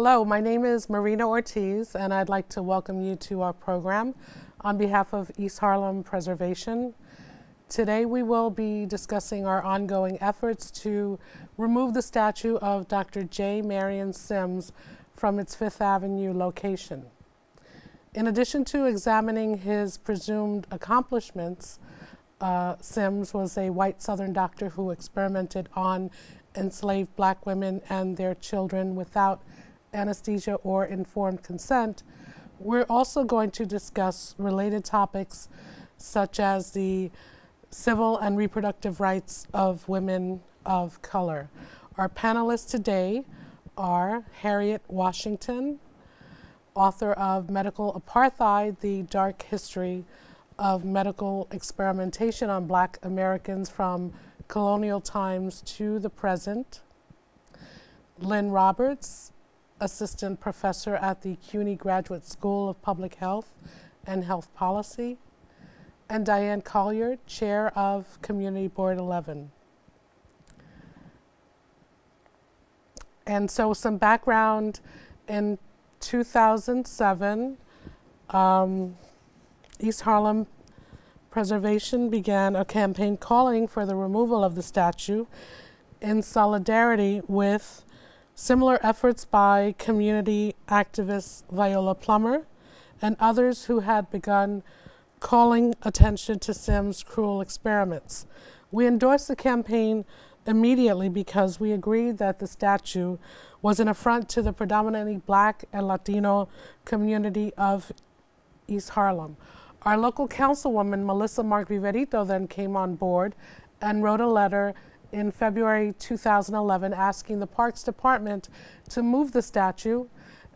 Hello, my name is Marina Ortiz, and I'd like to welcome you to our program on behalf of East Harlem Preservation. Today we will be discussing our ongoing efforts to remove the statue of Dr. J. Marion Sims from its Fifth Avenue location. In addition to examining his presumed accomplishments, uh, Sims was a white Southern doctor who experimented on enslaved black women and their children without anesthesia or informed consent, we're also going to discuss related topics such as the civil and reproductive rights of women of color. Our panelists today are Harriet Washington, author of Medical Apartheid The Dark History of Medical Experimentation on Black Americans from Colonial Times to the Present. Lynn Roberts, Assistant Professor at the CUNY Graduate School of Public Health and Health Policy, and Diane Collier, Chair of Community Board 11. And so some background in 2007, um, East Harlem Preservation began a campaign calling for the removal of the statue in solidarity with Similar efforts by community activist Viola Plummer and others who had begun calling attention to Sims' cruel experiments. We endorsed the campaign immediately because we agreed that the statue was an affront to the predominantly black and Latino community of East Harlem. Our local councilwoman, Melissa Mark Viverito, then came on board and wrote a letter in February 2011 asking the Parks Department to move the statue.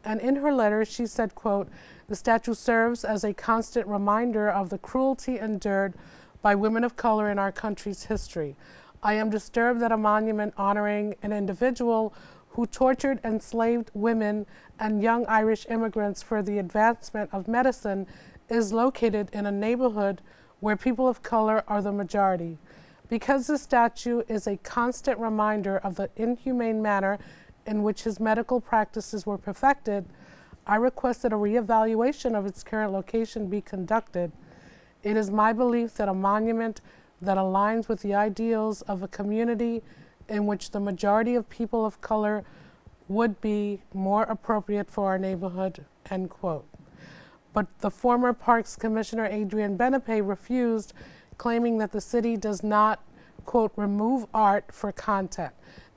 And in her letter, she said, quote, the statue serves as a constant reminder of the cruelty endured by women of color in our country's history. I am disturbed that a monument honoring an individual who tortured enslaved women and young Irish immigrants for the advancement of medicine is located in a neighborhood where people of color are the majority. Because the statue is a constant reminder of the inhumane manner in which his medical practices were perfected, I request that a reevaluation of its current location be conducted. It is my belief that a monument that aligns with the ideals of a community in which the majority of people of color would be more appropriate for our neighborhood, end quote. But the former Parks Commissioner Adrian Benepe refused claiming that the city does not, quote, remove art for content.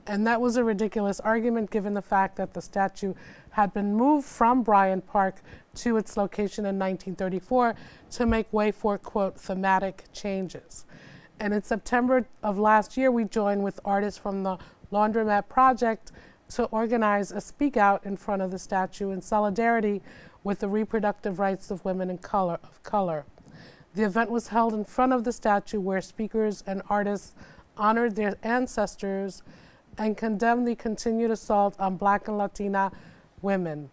And that was a ridiculous argument given the fact that the statue had been moved from Bryant Park to its location in 1934 to make way for, quote, thematic changes. And in September of last year, we joined with artists from the Laundromat Project to organize a speak out in front of the statue in solidarity with the reproductive rights of women in color, of color. The event was held in front of the statue where speakers and artists honored their ancestors and condemned the continued assault on Black and Latina women.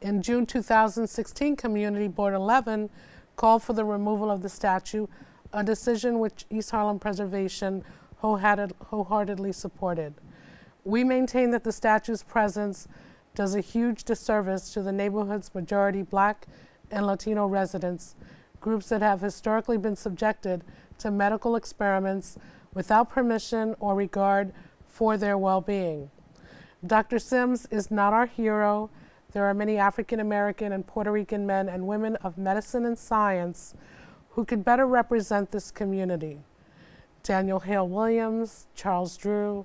In June 2016, Community Board 11 called for the removal of the statue, a decision which East Harlem Preservation wholeheartedly supported. We maintain that the statue's presence does a huge disservice to the neighborhood's majority Black and Latino residents groups that have historically been subjected to medical experiments without permission or regard for their well being. Dr. Sims is not our hero. There are many African American and Puerto Rican men and women of medicine and science who could better represent this community. Daniel Hale Williams, Charles Drew,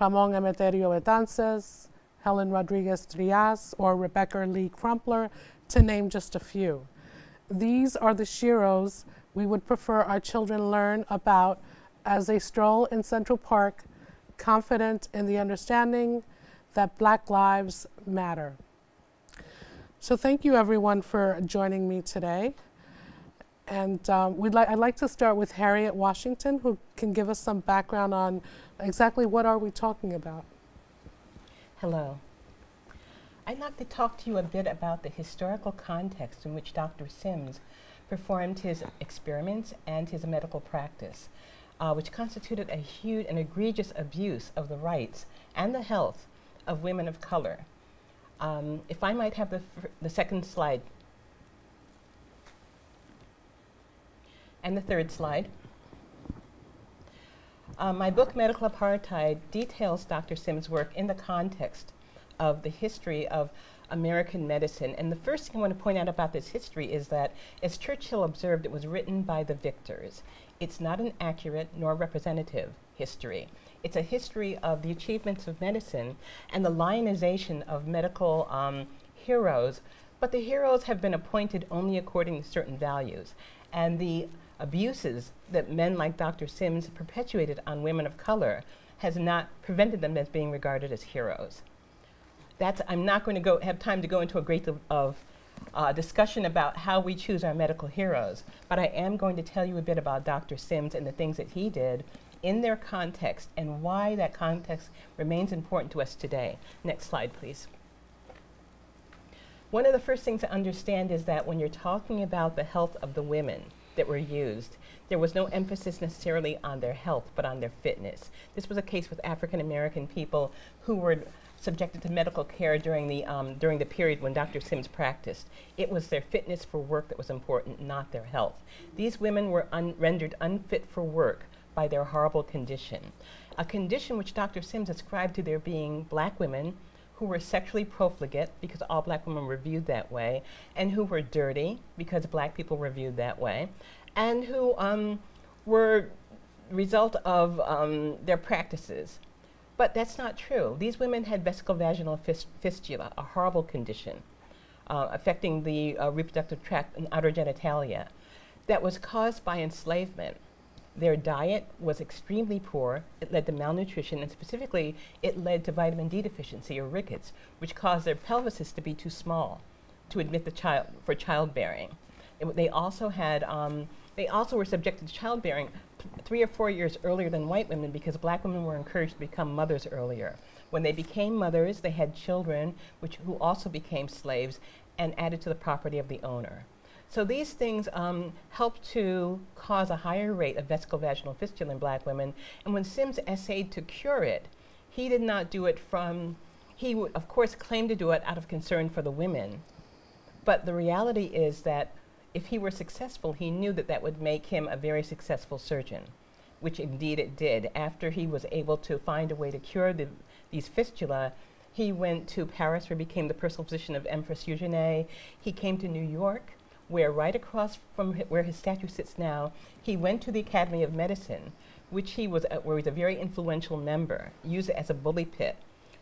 Ramon Emeterio Betances, Helen Rodriguez Trias, or Rebecca Lee Crumpler, to name just a few. These are the sheroes we would prefer our children learn about as they stroll in Central Park, confident in the understanding that Black lives matter. So thank you everyone for joining me today. And um, we'd li I'd like to start with Harriet Washington, who can give us some background on exactly what are we talking about. Hello. I'd like to talk to you a bit about the historical context in which Dr. Sims performed his experiments and his medical practice, uh, which constituted a huge and egregious abuse of the rights and the health of women of color. Um, if I might have the, the second slide. And the third slide. Uh, my book, Medical Apartheid, details Dr. Sims' work in the context of the history of American medicine. And the first thing I want to point out about this history is that, as Churchill observed, it was written by the victors. It's not an accurate nor representative history. It's a history of the achievements of medicine and the lionization of medical um, heroes. But the heroes have been appointed only according to certain values. And the abuses that men like Dr. Sims perpetuated on women of color has not prevented them as being regarded as heroes. That's, I'm not going to go, have time to go into a great deal of uh, discussion about how we choose our medical heroes, but I am going to tell you a bit about Dr. Sims and the things that he did in their context and why that context remains important to us today. Next slide, please. One of the first things to understand is that when you're talking about the health of the women that were used, there was no emphasis necessarily on their health, but on their fitness. This was a case with African American people who were subjected to medical care during the, um, during the period when Dr. Sims practiced. It was their fitness for work that was important, not their health. These women were un rendered unfit for work by their horrible condition, a condition which Dr. Sims ascribed to their being black women who were sexually profligate, because all black women were viewed that way, and who were dirty, because black people were viewed that way, and who um, were result of um, their practices but that's not true. These women had vesicovaginal fist fistula, a horrible condition uh, affecting the uh, reproductive tract and outer genitalia that was caused by enslavement. Their diet was extremely poor. It led to malnutrition, and specifically, it led to vitamin D deficiency or rickets, which caused their pelvises to be too small to admit the child for childbearing. It, they also had um, they also were subjected to childbearing three or four years earlier than white women because black women were encouraged to become mothers earlier. When they became mothers, they had children which, who also became slaves and added to the property of the owner. So these things um, to cause a higher rate of vesicovaginal fistula in black women. And when Sims essayed to cure it, he did not do it from, he would, of course, claim to do it out of concern for the women. But the reality is that if he were successful, he knew that that would make him a very successful surgeon, which indeed it did. After he was able to find a way to cure the, these fistula, he went to Paris where he became the personal physician of Empress Eugenie. He came to New York, where right across from where his statue sits now, he went to the Academy of Medicine, which he was, where he was a very influential member, used it as a bully pit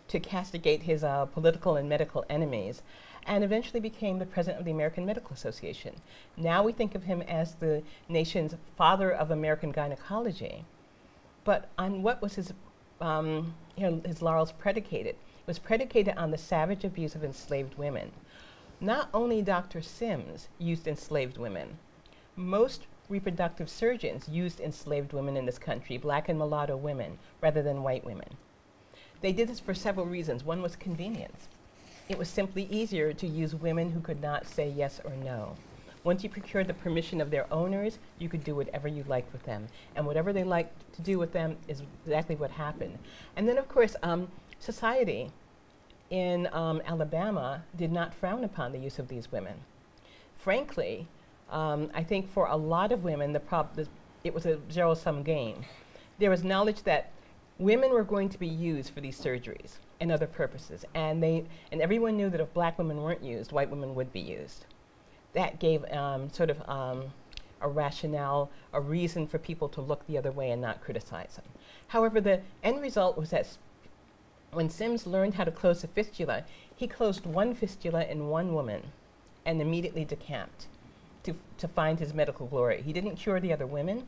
to castigate his uh, political and medical enemies and eventually became the president of the American Medical Association. Now we think of him as the nation's father of American gynecology. But on what was his, um, you know, his laurels predicated? It was predicated on the savage abuse of enslaved women. Not only Dr. Sims used enslaved women, most reproductive surgeons used enslaved women in this country, black and mulatto women, rather than white women. They did this for several reasons. One was convenience it was simply easier to use women who could not say yes or no. Once you procured the permission of their owners, you could do whatever you liked with them. And whatever they liked to do with them is exactly what happened. And then, of course, um, society in um, Alabama did not frown upon the use of these women. Frankly, um, I think for a lot of women, the prob- it was a zero sum game. There was knowledge that women were going to be used for these surgeries and other purposes. And, they, and everyone knew that if black women weren't used, white women would be used. That gave um, sort of um, a rationale, a reason for people to look the other way and not criticize them. However, the end result was that when Sims learned how to close a fistula, he closed one fistula in one woman and immediately decamped to, to find his medical glory. He didn't cure the other women,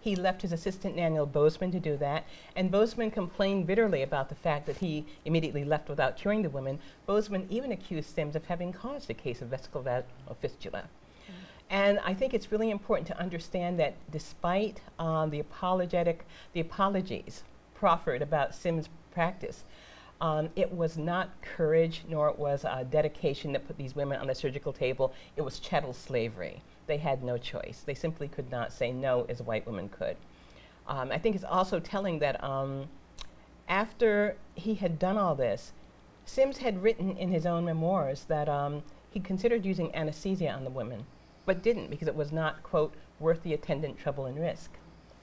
he left his assistant Daniel Bozeman to do that, and Bozeman complained bitterly about the fact that he immediately left without curing the women. Bozeman even accused Sims of having caused a case of vesical fistula. And I think it's really important to understand that despite um, the apologetic, the apologies proffered about Sims' practice, um, it was not courage nor it was uh, dedication that put these women on the surgical table. It was chattel slavery they had no choice. They simply could not say no as a white woman could. Um, I think it's also telling that um, after he had done all this, Sims had written in his own memoirs that um, he considered using anesthesia on the women, but didn't because it was not, quote, worth the attendant trouble and risk.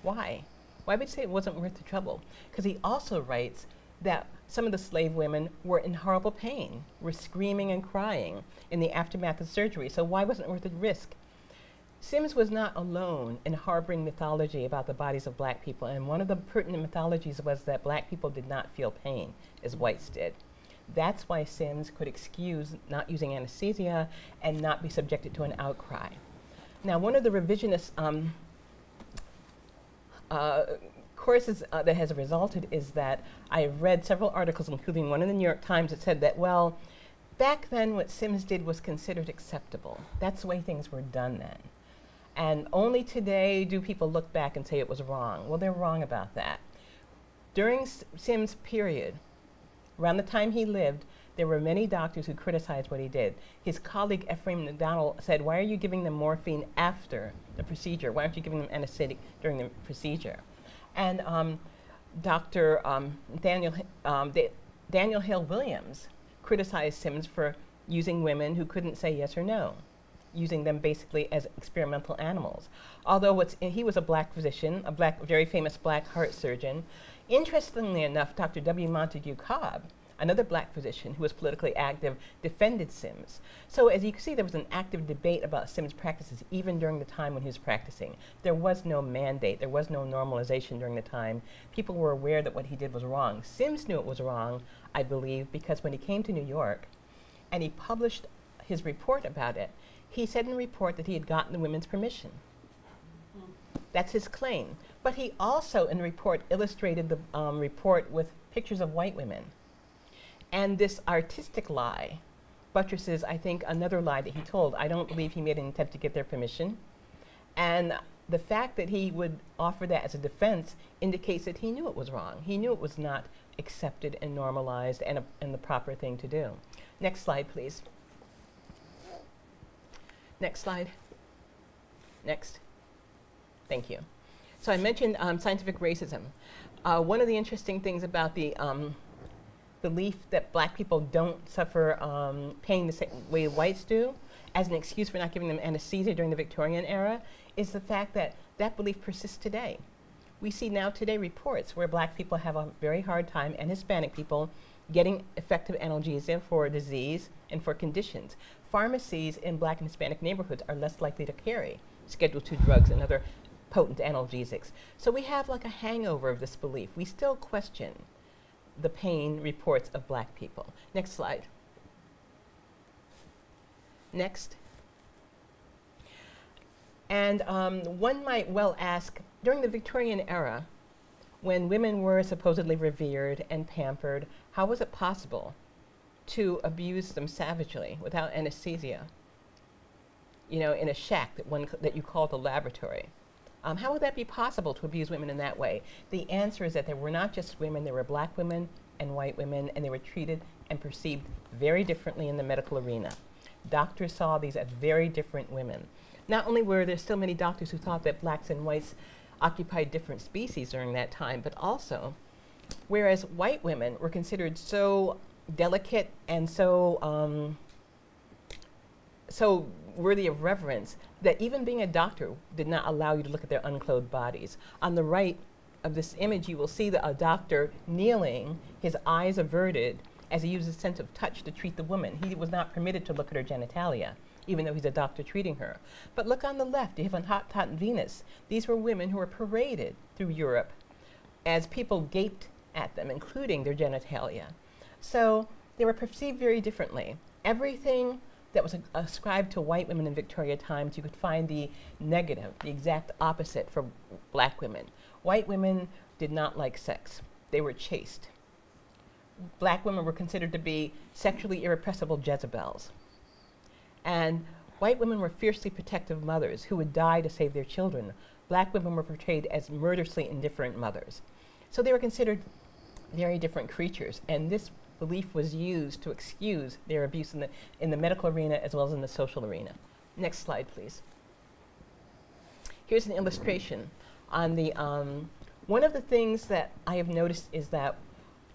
Why? Why would you say it wasn't worth the trouble? Because he also writes that some of the slave women were in horrible pain, were screaming and crying in the aftermath of surgery. So why wasn't it worth the risk? Sims was not alone in harboring mythology about the bodies of black people, and one of the pertinent mythologies was that black people did not feel pain as whites did. That's why Sims could excuse not using anesthesia and not be subjected to an outcry. Now, one of the revisionist um, uh, courses uh, that has resulted is that I've read several articles, including one in the New York Times, that said that, well, back then what Sims did was considered acceptable. That's the way things were done then. And only today do people look back and say it was wrong. Well, they're wrong about that. During S Sims' period, around the time he lived, there were many doctors who criticized what he did. His colleague Ephraim McDonald said, Why are you giving them morphine after the procedure? Why aren't you giving them anesthetic during the procedure? And um, Dr. Um, Daniel, um, Daniel Hale Williams criticized Sims for using women who couldn't say yes or no using them basically as experimental animals. Although what's, he was a black physician, a black, very famous black heart surgeon. Interestingly enough, Dr. W. Montague Cobb, another black physician who was politically active, defended Sims. So as you can see, there was an active debate about Sims' practices even during the time when he was practicing. There was no mandate, there was no normalization during the time. People were aware that what he did was wrong. Sims knew it was wrong, I believe, because when he came to New York and he published his report about it, he said in the report that he had gotten the women's permission. That's his claim. But he also, in the report, illustrated the um, report with pictures of white women. And this artistic lie buttresses, I think, another lie that he told. I don't believe he made an attempt to get their permission. And the fact that he would offer that as a defense indicates that he knew it was wrong. He knew it was not accepted and normalized and, a, and the proper thing to do. Next slide, please. Next slide. Next. Thank you. So I mentioned um, scientific racism. Uh, one of the interesting things about the um, belief that black people don't suffer um, pain the same way whites do, as an excuse for not giving them anesthesia during the Victorian era, is the fact that that belief persists today. We see now today reports where black people have a very hard time, and Hispanic people, getting effective analgesia for disease and for conditions pharmacies in black and Hispanic neighborhoods are less likely to carry Schedule II drugs and other potent analgesics. So we have like a hangover of this belief. We still question the pain reports of black people. Next slide. Next. And um, one might well ask, during the Victorian era, when women were supposedly revered and pampered, how was it possible to abuse them savagely without anesthesia, you know, in a shack that, one, that you call the laboratory. Um, how would that be possible to abuse women in that way? The answer is that there were not just women, there were black women and white women, and they were treated and perceived very differently in the medical arena. Doctors saw these as very different women. Not only were there still many doctors who thought that blacks and whites occupied different species during that time, but also, whereas white women were considered so delicate and so um, so worthy of reverence that even being a doctor did not allow you to look at their unclothed bodies. On the right of this image, you will see the, a doctor kneeling, his eyes averted, as he uses his sense of touch to treat the woman. He was not permitted to look at her genitalia, even though he's a doctor treating her. But look on the left, you have Hottentot and Venus. These were women who were paraded through Europe as people gaped at them, including their genitalia. So they were perceived very differently. Everything that was ascribed to white women in Victoria times, you could find the negative, the exact opposite for black women. White women did not like sex. They were chaste. Black women were considered to be sexually irrepressible Jezebels. And white women were fiercely protective mothers who would die to save their children. Black women were portrayed as murderously indifferent mothers. So they were considered very different creatures. And this belief was used to excuse their abuse in the, in the medical arena as well as in the social arena. Next slide, please. Here's an illustration on the, um, one of the things that I have noticed is that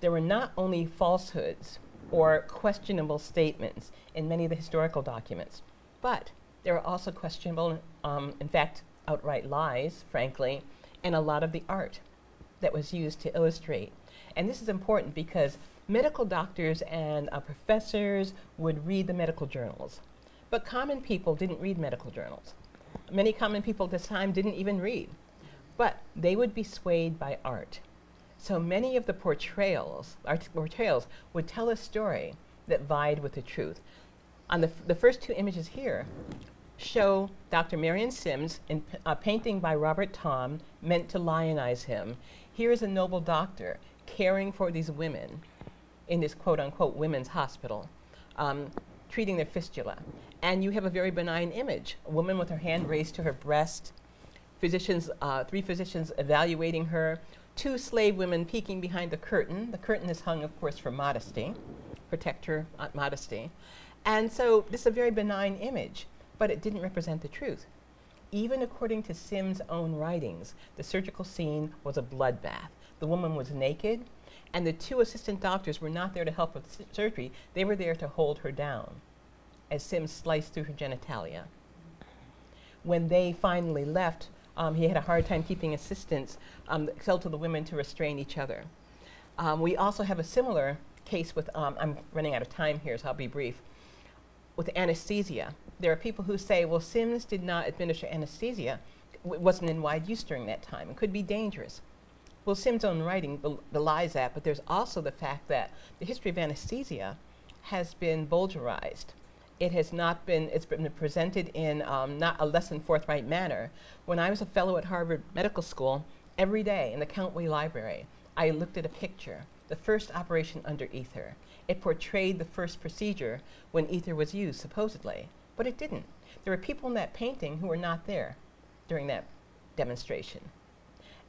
there were not only falsehoods or questionable statements in many of the historical documents. But there are also questionable, um, in fact, outright lies, frankly, in a lot of the art that was used to illustrate. And this is important because medical doctors and uh, professors would read the medical journals, but common people didn't read medical journals. Many common people at this time didn't even read, but they would be swayed by art. So many of the portrayals, art portrayals would tell a story that vied with the truth. On the, the first two images here show Dr. Marion Sims in a painting by Robert Thom meant to lionize him. Here is a noble doctor caring for these women in this quote unquote women's hospital, um, treating their fistula. And you have a very benign image a woman with her hand raised to her breast, physicians, uh, three physicians evaluating her, two slave women peeking behind the curtain. The curtain is hung, of course, for modesty, protect her uh, modesty. And so this is a very benign image, but it didn't represent the truth. Even according to Sims' own writings, the surgical scene was a bloodbath. The woman was naked, and the two assistant doctors were not there to help with surgery, they were there to hold her down as Sims sliced through her genitalia. When they finally left, um, he had a hard time keeping assistants, um, to the women to restrain each other. Um, we also have a similar case with, um, I'm running out of time here, so I'll be brief, with anesthesia. There are people who say, well, Sims did not administer anesthesia, wasn't in wide use during that time, it could be dangerous. Well, Sims' own writing bel belies that, but there's also the fact that the history of anesthesia has been Bowdlerized. It has not been, it's been presented in um, not a less than forthright manner. When I was a fellow at Harvard Medical School, every day in the Countway Library, I looked at a picture, the first operation under ether. It portrayed the first procedure when ether was used, supposedly, but it didn't. There were people in that painting who were not there during that demonstration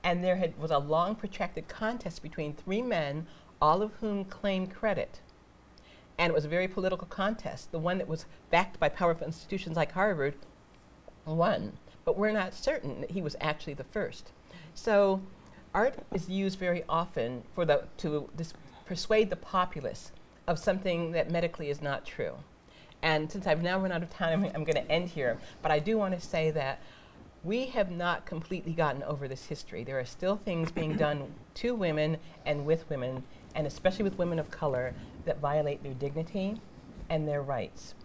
and there had, was a long protracted contest between three men, all of whom claimed credit. And it was a very political contest. The one that was backed by powerful institutions like Harvard won, but we're not certain that he was actually the first. So art is used very often for the, to persuade the populace of something that medically is not true. And since I've now run out of time, I'm going to end here. But I do want to say that we have not completely gotten over this history. There are still things being done to women and with women, and especially with women of color, that violate their dignity and their rights.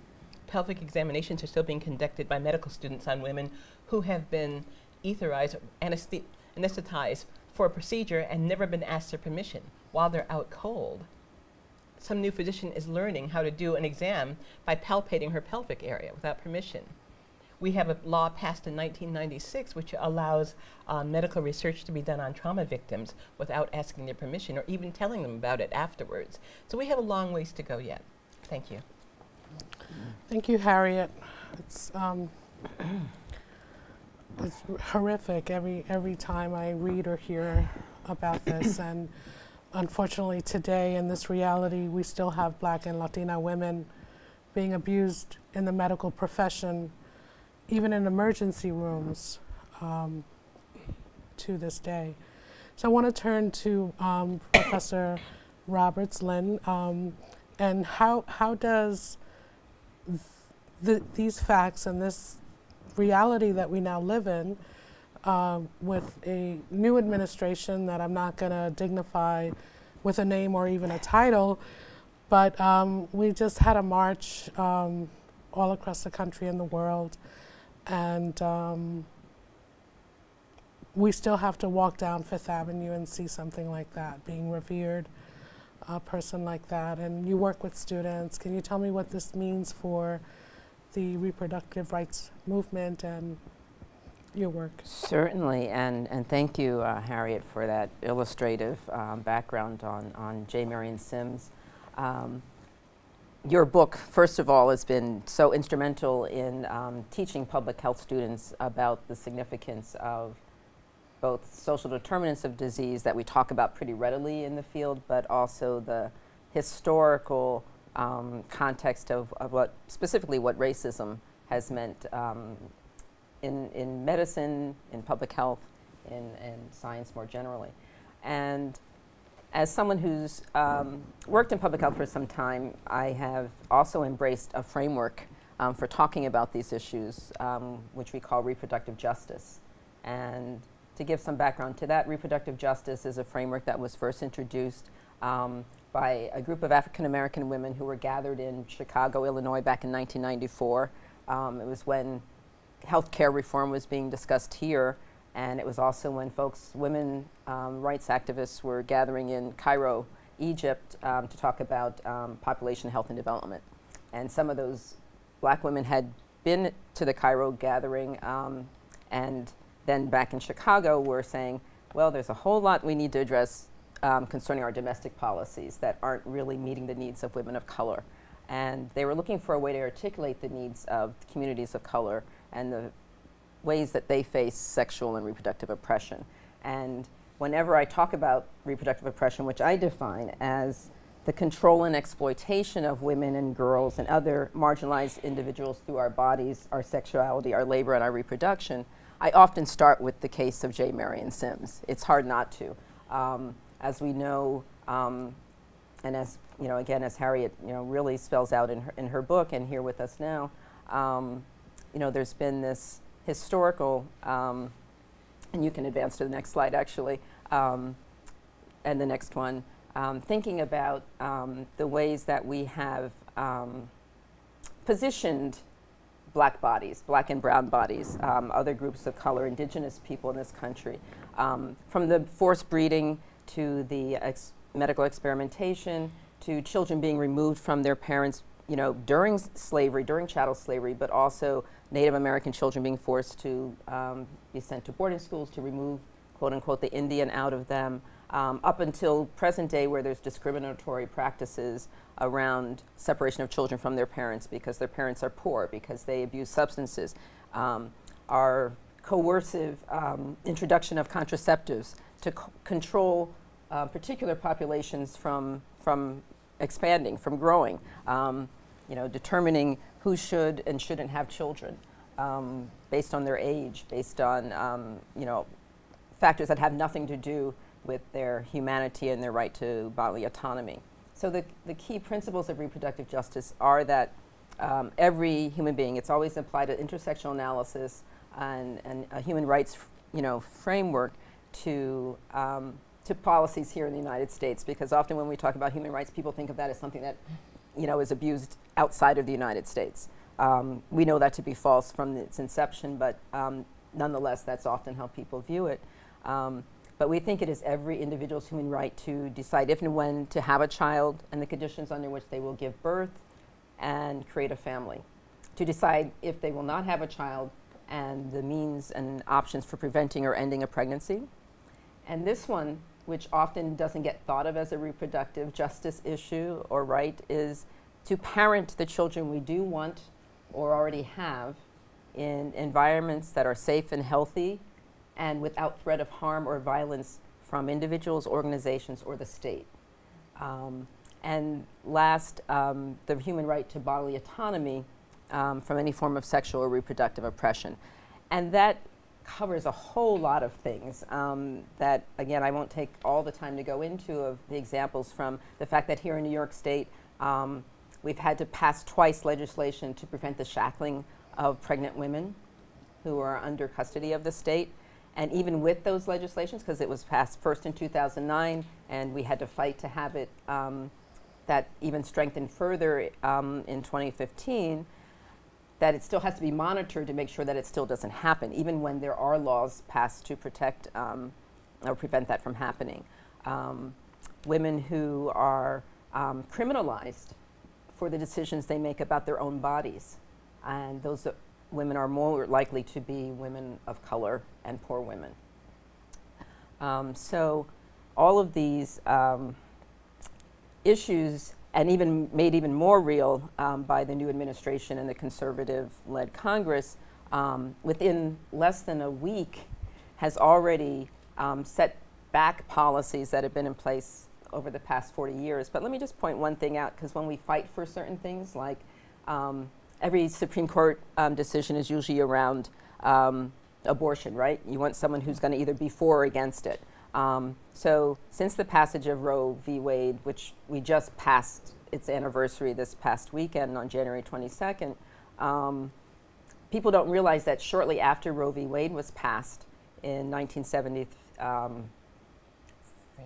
Pelvic examinations are still being conducted by medical students on women who have been etherized, anesthetized for a procedure and never been asked their permission while they're out cold. Some new physician is learning how to do an exam by palpating her pelvic area without permission we have a law passed in 1996 which allows uh, medical research to be done on trauma victims without asking their permission or even telling them about it afterwards. So we have a long ways to go yet. Thank you. Thank you, Harriet. It's, um, it's horrific every, every time I read or hear about this. and unfortunately, today in this reality, we still have black and Latina women being abused in the medical profession even in emergency rooms um, to this day. So I want to turn to um, Professor Roberts Lynn, um, and how how does th these facts and this reality that we now live in, uh, with a new administration that I'm not going to dignify with a name or even a title, but um, we just had a march um, all across the country and the world and um, we still have to walk down Fifth Avenue and see something like that, being revered, a person like that. And you work with students. Can you tell me what this means for the reproductive rights movement and your work? Certainly, and, and thank you, uh, Harriet, for that illustrative um, background on, on J. Marion Sims. Um, your book, first of all, has been so instrumental in um, teaching public health students about the significance of both social determinants of disease that we talk about pretty readily in the field, but also the historical um, context of, of, what, specifically what racism has meant um, in, in medicine, in public health, in, in science more generally. And as someone who's um, worked in public health for some time, I have also embraced a framework um, for talking about these issues, um, which we call reproductive justice. And to give some background to that, reproductive justice is a framework that was first introduced um, by a group of African American women who were gathered in Chicago, Illinois back in 1994. Um, it was when healthcare reform was being discussed here, and it was also when folks, women um, rights activists, were gathering in Cairo, Egypt, um, to talk about um, population health and development. And some of those black women had been to the Cairo gathering, um, and then back in Chicago were saying, well, there's a whole lot we need to address um, concerning our domestic policies that aren't really meeting the needs of women of color. And they were looking for a way to articulate the needs of communities of color and the ways that they face sexual and reproductive oppression. And whenever I talk about reproductive oppression, which I define as the control and exploitation of women and girls and other marginalized individuals through our bodies, our sexuality, our labor, and our reproduction, I often start with the case of J. Marion Sims. It's hard not to. Um, as we know, um, and as you know, again, as Harriet you know really spells out in her, in her book and here with us now, um, you know, there's been this historical, um, and you can advance to the next slide actually, um, and the next one, um, thinking about um, the ways that we have positioned black bodies, black and brown bodies, um, other groups of color, indigenous people in this country. Um, from the forced breeding to the ex medical experimentation to children being removed from their parents, you know, during slavery, during chattel slavery, but also Native American children being forced to um, be sent to boarding schools to remove, quote unquote, the Indian out of them, um, up until present day where there's discriminatory practices around separation of children from their parents because their parents are poor, because they abuse substances, um, our coercive um, introduction of contraceptives to control uh, particular populations from, from expanding, from growing, um, you know, determining who should and shouldn't have children um, based on their age, based on, um, you know, factors that have nothing to do with their humanity and their right to bodily autonomy. So the, the key principles of reproductive justice are that um, every human being, it's always applied to intersectional analysis and, and a human rights you know, framework to, um, to policies here in the United States because often when we talk about human rights, people think of that as something that you know, is abused outside of the United States. Um, we know that to be false from its inception, but um, nonetheless, that's often how people view it. Um, but we think it is every individual's human right to decide if and when to have a child and the conditions under which they will give birth and create a family. To decide if they will not have a child and the means and options for preventing or ending a pregnancy. And this one, which often doesn't get thought of as a reproductive justice issue or right, is to parent the children we do want or already have in environments that are safe and healthy and without threat of harm or violence from individuals, organizations, or the state. Um, and last, um, the human right to bodily autonomy um, from any form of sexual or reproductive oppression. And that covers a whole lot of things um, that, again, I won't take all the time to go into of the examples from the fact that here in New York State, um, we've had to pass twice legislation to prevent the shackling of pregnant women who are under custody of the state. And even with those legislations, because it was passed first in 2009, and we had to fight to have it um, that even strengthened further um, in 2015, that it still has to be monitored to make sure that it still doesn't happen, even when there are laws passed to protect um, or prevent that from happening. Um, women who are um, criminalized for the decisions they make about their own bodies, and those women are more likely to be women of color and poor women. Um, so all of these um, issues, and even made even more real um, by the new administration and the conservative-led Congress, um, within less than a week, has already um, set back policies that have been in place over the past 40 years. But let me just point one thing out, because when we fight for certain things like um, every Supreme Court um, decision is usually around um, abortion, right? You want someone who's going to either be for or against it. Um, so, since the passage of Roe v. Wade, which we just passed its anniversary this past weekend on January 22nd, um, people don't realize that shortly after Roe v. Wade was passed in 1973, um,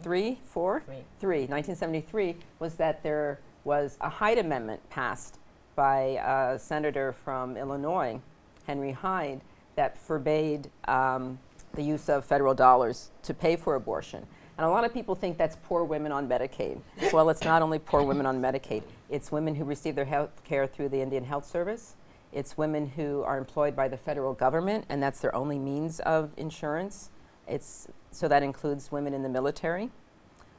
three, four, Three. three, 1973, was that there was a Hyde Amendment passed by a senator from Illinois, Henry Hyde, that forbade um, the use of federal dollars to pay for abortion. And a lot of people think that's poor women on Medicaid. well, it's not only poor women on Medicaid, it's women who receive their health care through the Indian Health Service. It's women who are employed by the federal government, and that's their only means of insurance. It's, so that includes women in the military.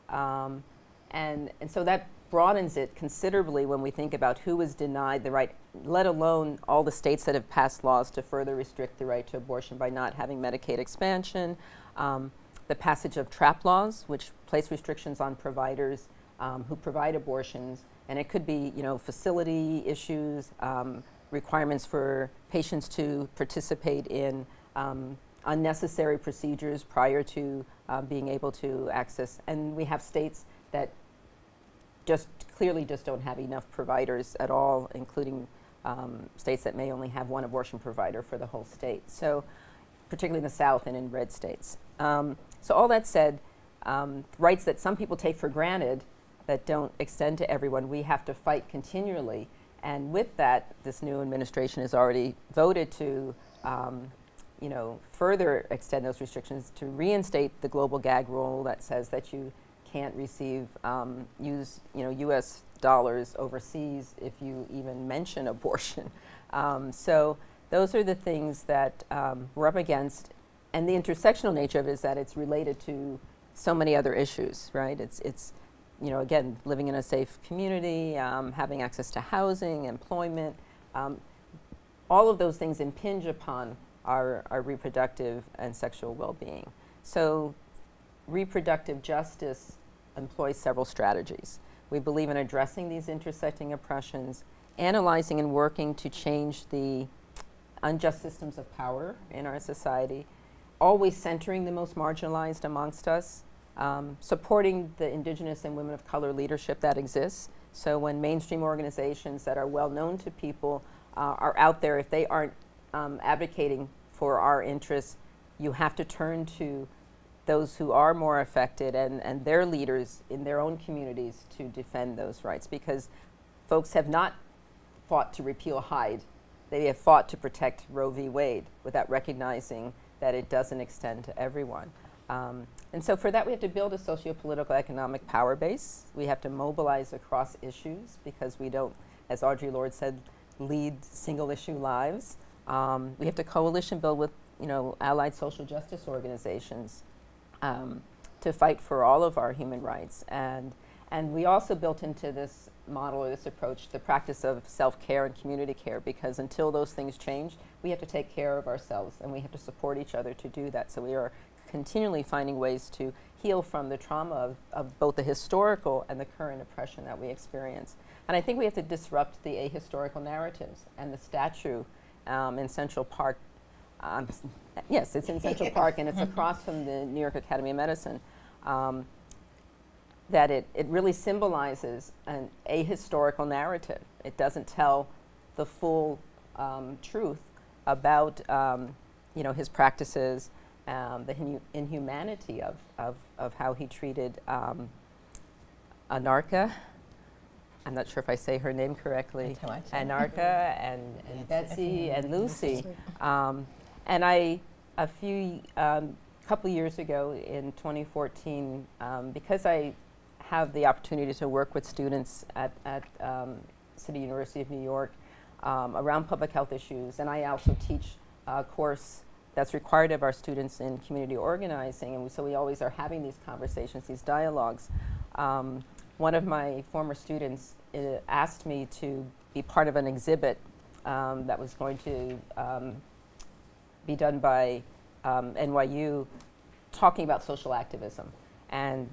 Um, and, and so that broadens it considerably when we think about who is denied the right, let alone all the states that have passed laws to further restrict the right to abortion by not having Medicaid expansion, um, the passage of TRAP laws, which place restrictions on providers um, who provide abortions, and it could be, you know, facility issues, um, requirements for patients to participate in um, unnecessary procedures prior to uh, being able to access. And we have states that just clearly just don't have enough providers at all, including um, states that may only have one abortion provider for the whole state. So, particularly in the South and in red states. Um, so, all that said, um, rights that some people take for granted that don't extend to everyone, we have to fight continually. And with that, this new administration has already voted to, um, you know, further extend those restrictions to reinstate the global gag rule that says that you can't receive, um, use, you know, U.S. dollars overseas if you even mention abortion. Um, so those are the things that um, we're up against, and the intersectional nature of it is that it's related to so many other issues, right? It's it's you know, again, living in a safe community, um, having access to housing, employment, um, all of those things impinge upon our, our reproductive and sexual well-being. So reproductive justice employs several strategies. We believe in addressing these intersecting oppressions, analyzing and working to change the unjust systems of power in our society, always centering the most marginalized amongst us, um, supporting the indigenous and women of color leadership that exists. So when mainstream organizations that are well known to people uh, are out there, if they aren't um, advocating for our interests, you have to turn to those who are more affected and, and their leaders in their own communities to defend those rights because folks have not fought to repeal Hyde. They have fought to protect Roe v. Wade without recognizing that it doesn't extend to everyone. Um, and so for that, we have to build a socio-political economic power base. We have to mobilize across issues because we don't, as Audre Lorde said, lead single issue lives. Um, we have to coalition build with, you know, allied social justice organizations um, to fight for all of our human rights. And, and we also built into this model or this approach the practice of self-care and community care because until those things change, we have to take care of ourselves and we have to support each other to do that. So we are continually finding ways to heal from the trauma of, of both the historical and the current oppression that we experience. And I think we have to disrupt the ahistorical narratives and the statue um, in Central Park. Um, yes, it's in Central Park and it's across from the New York Academy of Medicine. Um, that it, it really symbolizes an ahistorical narrative. It doesn't tell the full um, truth about um, you know, his practices um, the inhumanity of, of, of how he treated um, Anarcha. I'm not sure if I say her name correctly. Anarka how I say it. Anarcha and, and Betsy and Lucy. Um, and I, a few, um, couple years ago in 2014, um, because I have the opportunity to work with students at, at um, City University of New York um, around public health issues, and I also teach a course that's required of our students in community organizing, and so we always are having these conversations, these dialogues. Um, one of my former students uh, asked me to be part of an exhibit um, that was going to um, be done by um, NYU talking about social activism. And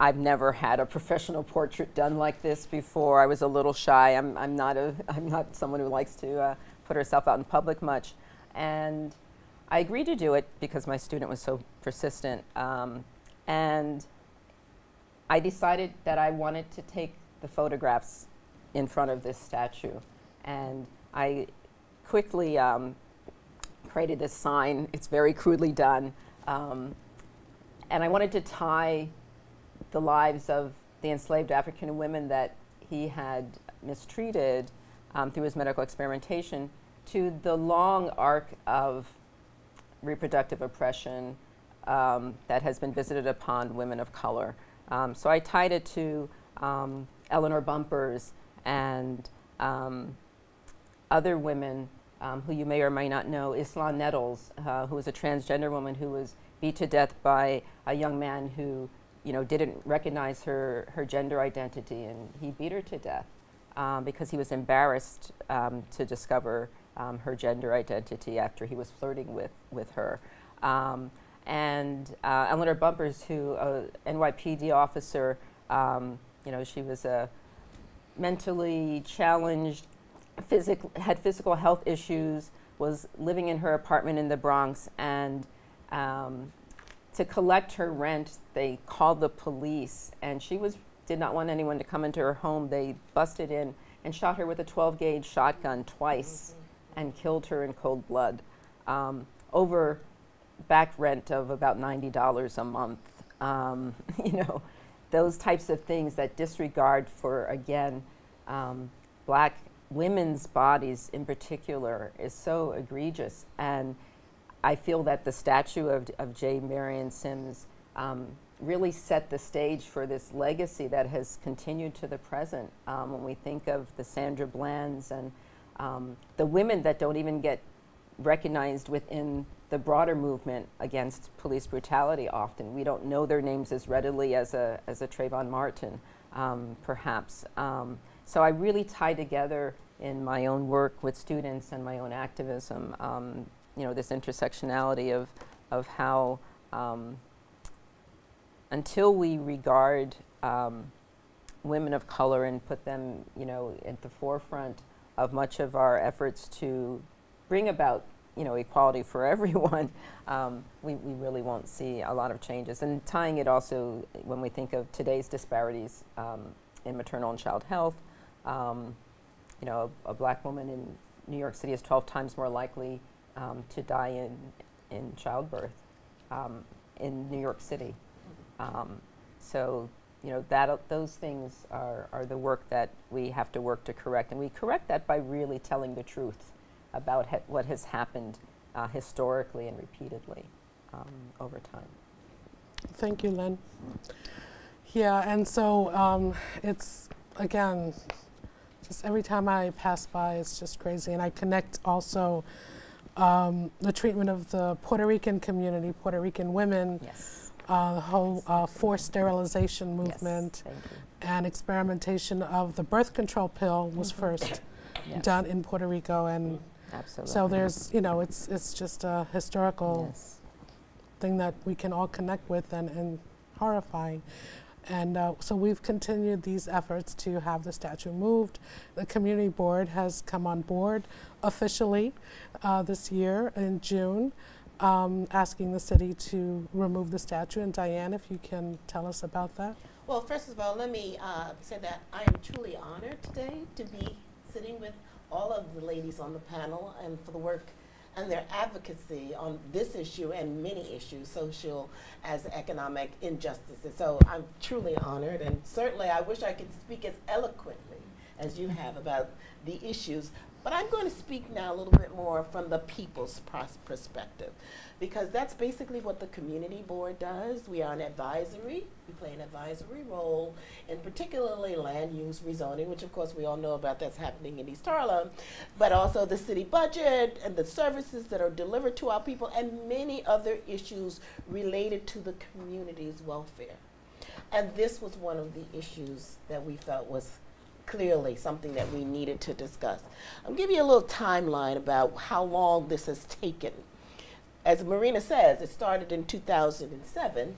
I've never had a professional portrait done like this before. I was a little shy. I'm, I'm, not, a, I'm not someone who likes to uh, put herself out in public much. And I agreed to do it because my student was so persistent. Um, and I decided that I wanted to take the photographs in front of this statue. And I quickly um, created this sign. It's very crudely done. Um, and I wanted to tie the lives of the enslaved African women that he had mistreated um, through his medical experimentation to the long arc of reproductive oppression um, that has been visited upon women of color. Um, so I tied it to um, Eleanor Bumpurs and um, other women um, who you may or may not know, Islan Nettles, uh, who was a transgender woman who was beat to death by a young man who, you know, didn't recognize her, her gender identity, and he beat her to death um, because he was embarrassed um, to discover um, her gender identity after he was flirting with, with her. Um, and uh, Eleanor Bumpurs, who uh, NYPD officer, um, you know, she was a mentally challenged, physic- had physical health issues, was living in her apartment in the Bronx, and um, to collect her rent, they called the police, and she was did not want anyone to come into her home. They busted in and shot her with a 12 gauge shotgun twice mm-hmm. And killed her in cold blood um, over back rent of about $90 a month. Um, you know, those types of things that disregard for, again, um, black women's bodies in particular is so egregious. And I feel that the statue of, of J. Marion Sims um, really set the stage for this legacy that has continued to the present. Um, when we think of the Sandra Blands and um, the women that don't even get recognized within the broader movement against police brutality often. We don't know their names as readily as a, as a Trayvon Martin, um, perhaps. Um, so I really tie together in my own work with students and my own activism, um, you know, this intersectionality of, of how um, until we regard um, women of color and put them, you know, at the forefront of much of our efforts to bring about, you know, equality for everyone, um, we, we really won't see a lot of changes. And tying it also, when we think of today's disparities um, in maternal and child health, um, you know, a, a, black woman in New York City is 12 times more likely um, to die in, in childbirth um, in New York City. Um, so, you know, that, those things are, are the work that we have to work to correct. And we correct that by really telling the truth about what has happened uh, historically and repeatedly um, over time. Thank you, Lynn. Yeah, and so um, it's, again, just every time I pass by, it's just crazy. And I connect also um, the treatment of the Puerto Rican community, Puerto Rican women. Yes uh, the whole uh, forced sterilization movement yes, and experimentation of the birth control pill was mm-hmm. first yes. done in Puerto Rico, and Absolutely. so there's you know it's it's just a historical yes. thing that we can all connect with and, and horrifying. And uh, so we've continued these efforts to have the statue moved. The community board has come on board officially uh, this year in June um, asking the city to remove the statue. And Diane, if you can tell us about that. Well, first of all, let me uh, say that I am truly honored today to be sitting with all of the ladies on the panel and for the work and their advocacy on this issue and many issues, social as economic injustices. So I'm truly honored, and certainly I wish I could speak as eloquently as you have about the issues, but I'm going to speak now a little bit more from the people's perspective because that's basically what the community board does. We are an advisory, we play an advisory role in particularly land use rezoning, which of course we all know about that's happening in East Harlem, but also the city budget and the services that are delivered to our people and many other issues related to the community's welfare. And this was one of the issues that we felt was clearly something that we needed to discuss. I'll give you a little timeline about how long this has taken. As Marina says, it started in 2007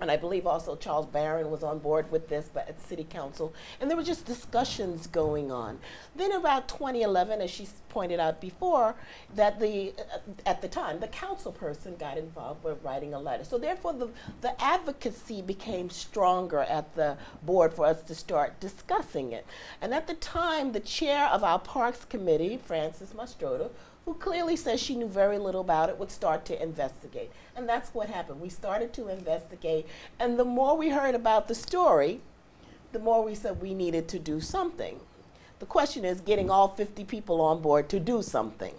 and I believe also Charles Barron was on board with this, but at City Council, and there were just discussions going on. Then about 2011, as she pointed out before, that the uh, at the time the council person got involved with writing a letter. So therefore, the the advocacy became stronger at the board for us to start discussing it. And at the time, the chair of our Parks Committee, Frances Mastroda, who clearly says she knew very little about it, would start to investigate. And that's what happened. We started to investigate, and the more we heard about the story, the more we said we needed to do something. The question is getting all 50 people on board to do something.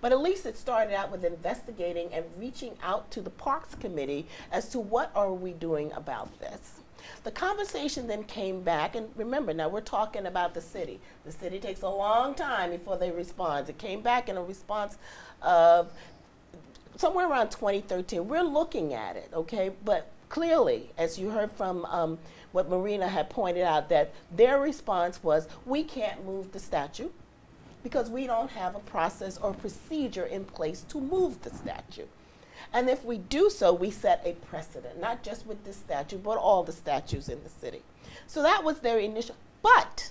But at least it started out with investigating and reaching out to the Parks Committee as to what are we doing about this. The conversation then came back, and remember, now we're talking about the city. The city takes a long time before they respond. It came back in a response of somewhere around 2013. We're looking at it, okay? But clearly, as you heard from um, what Marina had pointed out, that their response was, we can't move the statue because we don't have a process or procedure in place to move the statue. And if we do so, we set a precedent, not just with this statue, but all the statues in the city. So that was their initial. But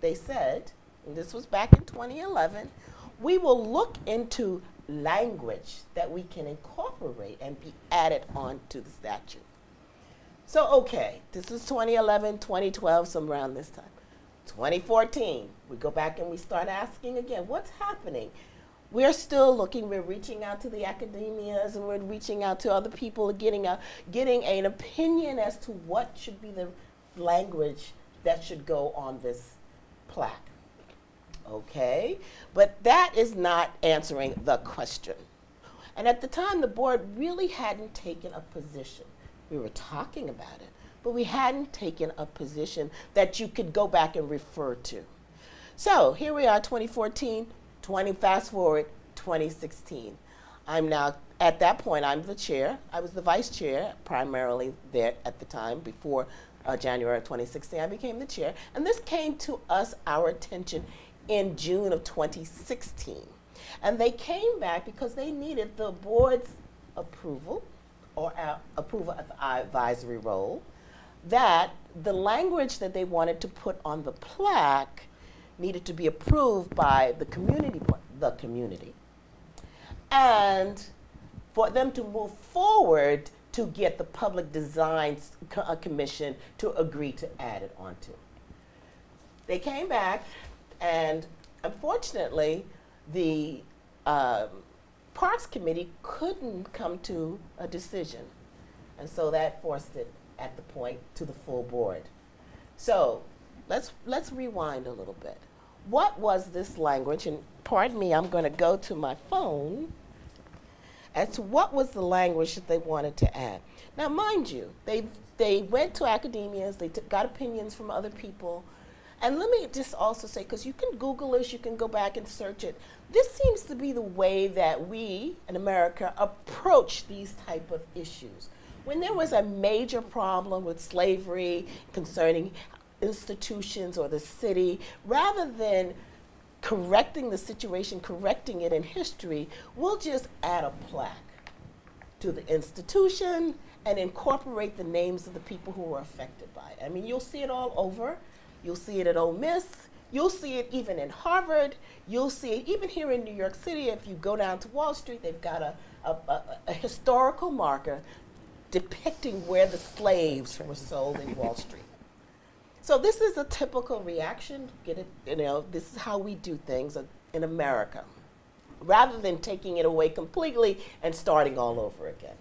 they said, and this was back in 2011, we will look into language that we can incorporate and be added onto the statute. So, okay, this is 2011, 2012, some around this time. 2014, we go back and we start asking again, what's happening? We're still looking. We're reaching out to the academias and we're reaching out to other people, getting a getting an opinion as to what should be the language that should go on this plaque. Okay, but that is not answering the question. And at the time, the board really hadn't taken a position. We were talking about it, but we hadn't taken a position that you could go back and refer to. So here we are, 2014. 20 fast forward 2016 i'm now at that point i'm the chair. I was the vice chair primarily there at the time before uh, january of 2016 i became the chair. And this came to us our attention in june of 2016 and they came back because they needed the board's approval or uh, approval of advisory role that the language that they wanted to put on the plaque needed to be approved by the community, the community. And for them to move forward to get the Public Design uh, Commission to agree to add it onto. They came back, and unfortunately, the um, Parks Committee couldn't come to a decision. And so that forced it at the point to the full board. So let's, let's rewind a little bit. What was this language? And pardon me, I'm going to go to my phone as to what was the language that they wanted to add. Now, mind you, they, they went to academias, they got opinions from other people. And let me just also say, because you can Google this, you can go back and search it. This seems to be the way that we in America approach these type of issues. When there was a major problem with slavery concerning institutions or the city, rather than correcting the situation, correcting it in history, we'll just add a plaque to the institution and incorporate the names of the people who were affected by it. I mean, you'll see it all over. You'll see it at Ole Miss. You'll see it even in Harvard. You'll see it even here in New York City. If you go down to Wall Street, they've got a, a, a, a historical marker depicting where the slaves were sold in Wall Street. So this is a typical reaction. Get it? You know, this is how we do things in America, rather than taking it away completely and starting all over again.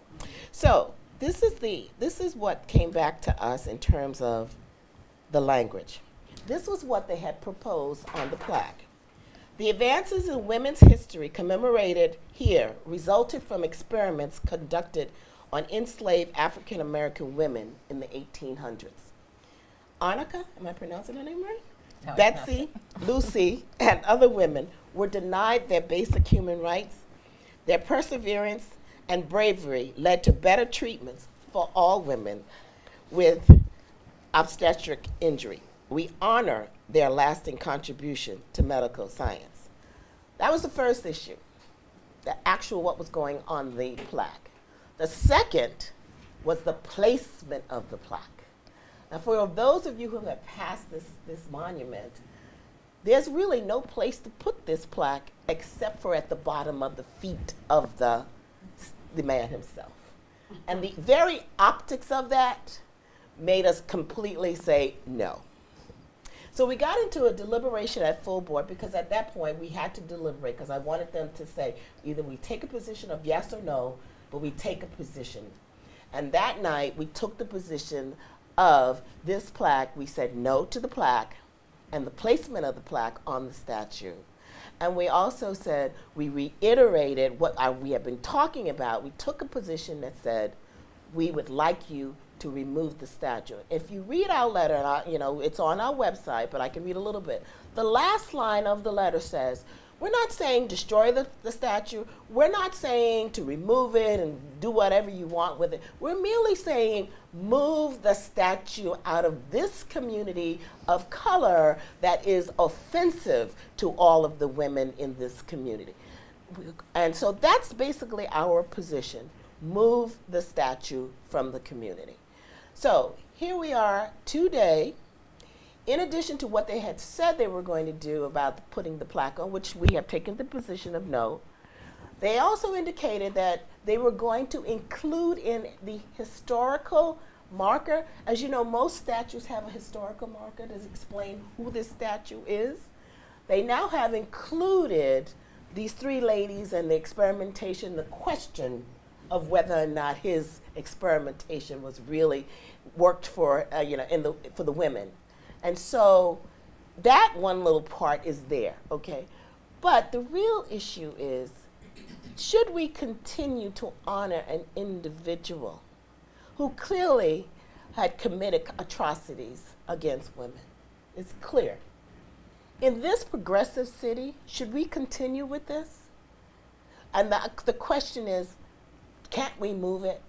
So this is the this is what came back to us in terms of the language. This was what they had proposed on the plaque. The advances in women's history commemorated here resulted from experiments conducted on enslaved African American women in the 1800s. Annika, am I pronouncing her name right? No, Betsy, Lucy, and other women were denied their basic human rights. Their perseverance and bravery led to better treatments for all women with obstetric injury. We honor their lasting contribution to medical science. That was the first issue, the actual what was going on the plaque. The second was the placement of the plaque. Now, for those of you who have passed this, this monument, there's really no place to put this plaque except for at the bottom of the feet of the, the man himself. And the very optics of that made us completely say no. So we got into a deliberation at full board because at that point we had to deliberate because I wanted them to say either we take a position of yes or no, but we take a position. And that night we took the position of this plaque. We said no to the plaque and the placement of the plaque on the statue. And we also said, we reiterated what we have been talking about. We took a position that said, we would like you to remove the statue. If you read our letter, I, you know, it's on our website, but I can read a little bit. The last line of the letter says, we're not saying destroy the, the statue. We're not saying to remove it and do whatever you want with it. We're merely saying move the statue out of this community of color that is offensive to all of the women in this community. And so that's basically our position move the statue from the community. So here we are today in addition to what they had said they were going to do about putting the plaque on, which we have taken the position of no, they also indicated that they were going to include in the historical marker. As you know, most statues have a historical marker to explain who this statue is. They now have included these three ladies and the experimentation, the question of whether or not his experimentation was really worked for, uh, you know, in the, for the women. And so that one little part is there, okay? But the real issue is should we continue to honor an individual who clearly had committed atrocities against women? It's clear. In this progressive city, should we continue with this? And the, the question is can't we move it?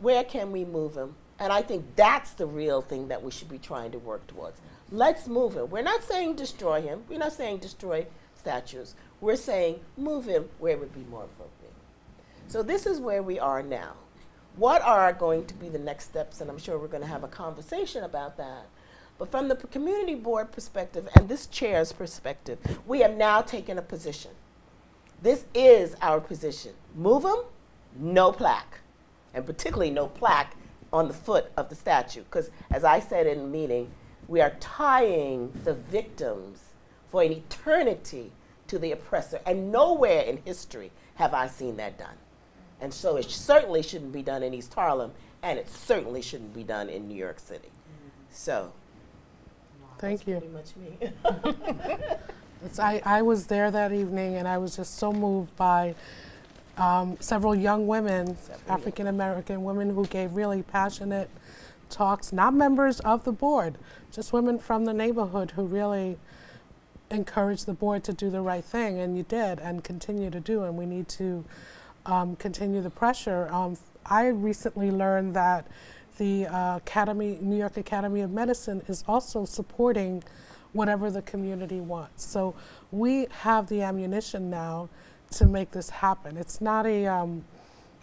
Where can we move him? And I think that's the real thing that we should be trying to work towards. Let's move him. We're not saying destroy him. We're not saying destroy statues. We're saying move him where it would be more appropriate. So this is where we are now. What are going to be the next steps? And I'm sure we're going to have a conversation about that. But from the community board perspective and this chair's perspective, we have now taken a position. This is our position. Move him, no plaque. And particularly no plaque on the foot of the statue. Because as I said in the meeting, we are tying the victims for an eternity to the oppressor. And nowhere in history have I seen that done. And so it certainly shouldn't be done in East Harlem, and it certainly shouldn't be done in New York City. So, Thank you. pretty much me. It's, I, I was there that evening and I was just so moved by um, several young women, African American women, who gave really passionate talks, not members of the board, just women from the neighborhood who really encouraged the board to do the right thing, and you did, and continue to do, and we need to um, continue the pressure. Um, I recently learned that the uh, Academy, New York Academy of Medicine, is also supporting whatever the community wants. So we have the ammunition now to make this happen. It's not a, um,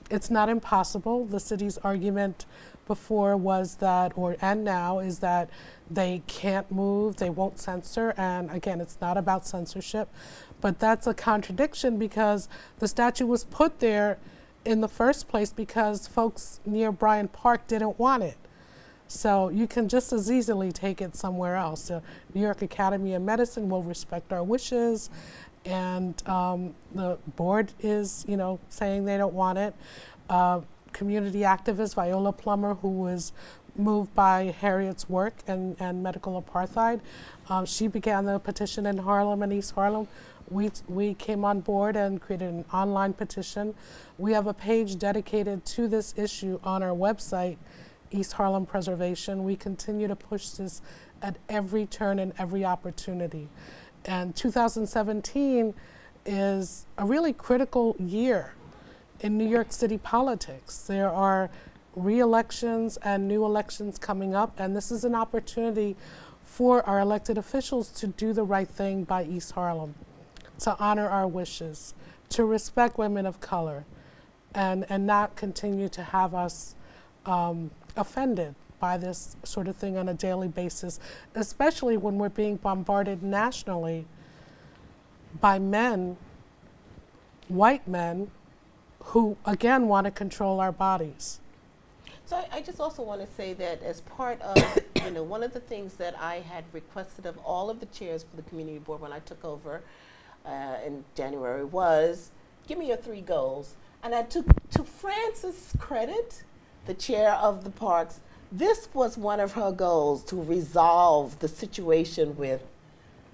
it's not impossible. The city's argument before was that, or and now is that they can't move, they won't censor, and again, it's not about censorship, but that's a contradiction because the statue was put there in the first place because folks near Bryant Park didn't want it. So you can just as easily take it somewhere else. The New York Academy of Medicine will respect our wishes, and um, the board is, you know, saying they don't want it. Uh, community activist Viola Plummer, who was moved by Harriet's work and, and medical apartheid, um, she began the petition in Harlem and East Harlem. We, we came on board and created an online petition. We have a page dedicated to this issue on our website, East Harlem Preservation. We continue to push this at every turn and every opportunity. And 2017 is a really critical year in New York City politics. There are re-elections and new elections coming up, and this is an opportunity for our elected officials to do the right thing by East Harlem, to honor our wishes, to respect women of color, and, and not continue to have us um, offended by this sort of thing on a daily basis, especially when we're being bombarded nationally by men, white men, who again want to control our bodies. So I, I just also want to say that as part of, you know, one of the things that I had requested of all of the chairs for the community board when I took over uh, in January was, give me your three goals. And I took to Frances' credit, the chair of the parks, this was one of her goals to resolve the situation with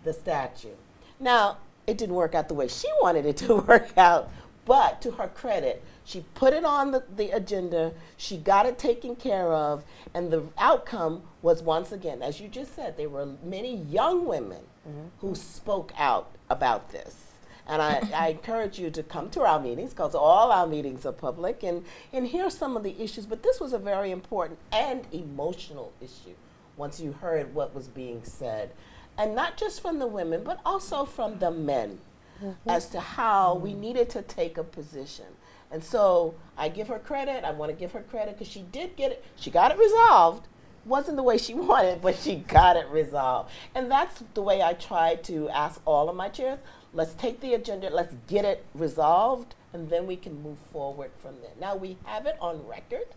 the statue. Now, it didn't work out the way she wanted it to work out, but to her credit, she put it on the, the agenda, she got it taken care of, and the outcome was once again, as you just said, there were many young women mm-hmm. who spoke out about this. And I, I, encourage you to come to our meetings because all our meetings are public and, and hear some of the issues. But this was a very important and emotional issue once you heard what was being said. And not just from the women, but also from the men mm-hmm. as to how mm-hmm. we needed to take a position. And so I give her credit. I want to give her credit because she did get it. She got it resolved. Wasn't the way she wanted, but she got it resolved. And that's the way I try to ask all of my chairs. Let's take the agenda, let's get it resolved, and then we can move forward from there. Now we have it on record.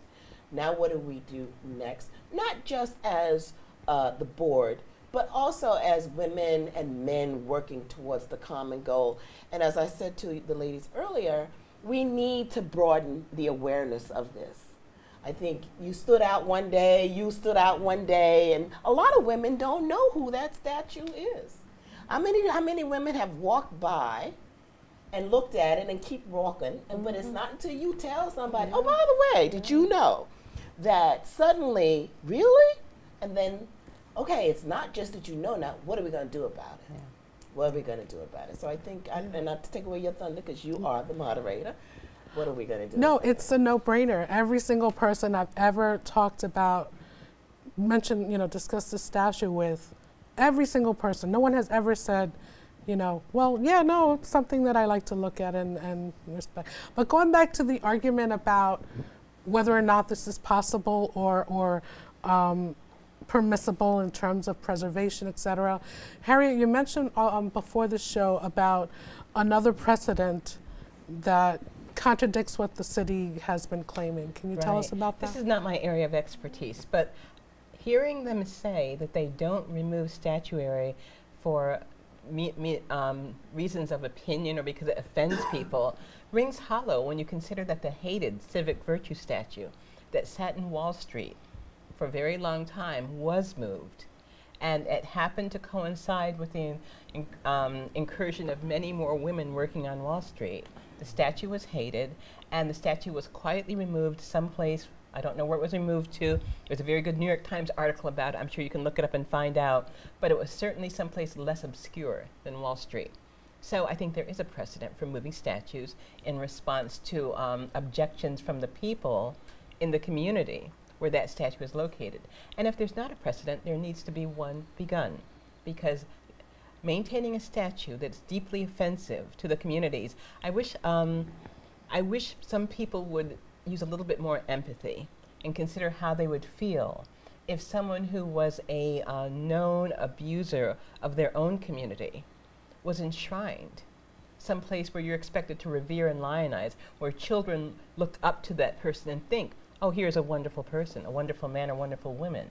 Now, what do we do next? Not just as uh, the board, but also as women and men working towards the common goal. And as I said to the ladies earlier, we need to broaden the awareness of this. I think you stood out one day, you stood out one day, and a lot of women don't know who that statue is. How many how many women have walked by and looked at it and keep walking, and mm-hmm. but it's not until you tell somebody, oh by the way, did you know that suddenly, really? And then, okay, it's not just that you know now, what are we gonna do about it? Yeah. What are we gonna do about it? So I think, I, and not to take away your thunder, because you are the moderator. What are we going to do? No, it's a no-brainer. Every single person I've ever talked about, mentioned, you know, discussed the statue with, every single person. No one has ever said, you know, well, yeah, no, it's something that I like to look at and, and respect. But going back to the argument about whether or not this is possible or, or um, permissible in terms of preservation, et cetera. Harriet, you mentioned um, before the show about another precedent that contradicts what the city has been claiming. Can you right. tell us about that? This is not my area of expertise, but hearing them say that they don't remove statuary for me, me, um, reasons of opinion or because it offends people rings hollow when you consider that the hated civic virtue statue that sat in Wall Street for a very long time was moved. And it happened to coincide with the in, um, incursion of many more women working on Wall Street. The statue was hated, and the statue was quietly removed someplace. I don't know where it was removed to. There's a very good New York Times article about it. I'm sure you can look it up and find out. But it was certainly someplace less obscure than Wall Street. So I think there is a precedent for moving statues in response to um, objections from the people in the community where that statue is located. And if there's not a precedent, there needs to be one begun because maintaining a statue that's deeply offensive to the communities. I wish, um, I wish some people would use a little bit more empathy and consider how they would feel if someone who was a uh, known abuser of their own community was enshrined someplace where you're expected to revere and lionize, where children look up to that person and think, oh, here's a wonderful person, a wonderful man or wonderful woman.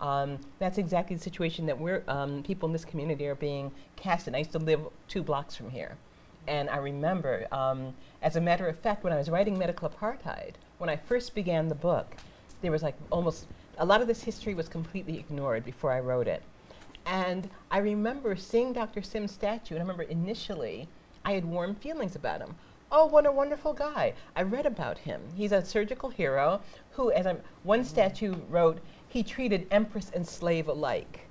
Um, that's exactly the situation that we're, um, people in this community are being cast in. I used to live two blocks from here. And I remember, um, as a matter of fact, when I was writing Medical Apartheid, when I first began the book, there was like almost, a lot of this history was completely ignored before I wrote it. And I remember seeing Dr. Sim's statue, and I remember initially I had warm feelings about him. Oh, what a wonderful guy. I read about him. He's a surgical hero who, as I'm, one statue wrote, he treated empress and slave alike.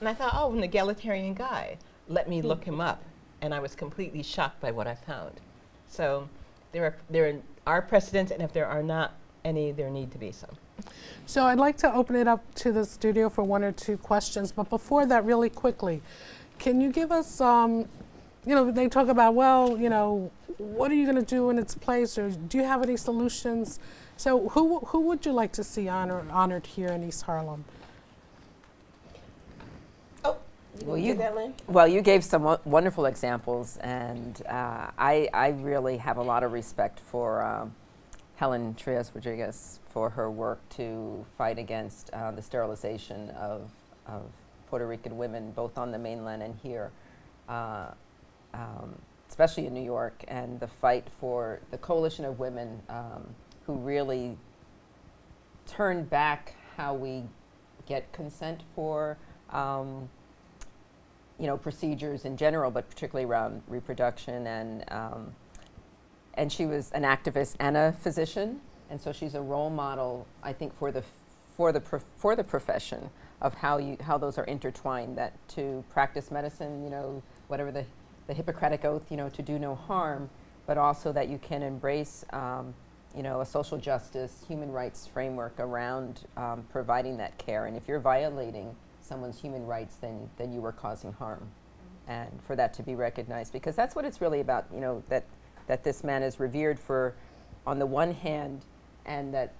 And I thought, oh, an egalitarian guy. Let me look him up. And I was completely shocked by what I found. So there are, there are precedents, and if there are not any, there need to be some. So I'd like to open it up to the studio for one or two questions. But before that, really quickly, can you give us um, you know, they talk about, well, you know, what are you going to do in its place, or do you have any solutions? So, who who would you like to see honor, honored here in East Harlem? Oh, you Well, you- that, Well, you gave some wo- wonderful examples, and uh, I, I really have a lot of respect for um, Helen Trias Rodriguez for her work to fight against uh, the sterilization of, of Puerto Rican women, both on the mainland and here, uh, um, especially in New York, and the fight for the coalition of women um, who really turned back how we get consent for. Um, you know, procedures in general, but particularly around reproduction. And, um, and she was an activist and a physician. And so she's a role model, I think, for the, for the, for the profession of how, you, how those are intertwined, that to practice medicine, you know, whatever the, the Hippocratic Oath, you know, to do no harm, but also that you can embrace, um, you know, a social justice, human rights framework around um, providing that care. And if you're violating someone's human rights, then, then you are causing harm. And for that to be recognized, because that's what it's really about, you know, that, that this man is revered for, on the one hand, and that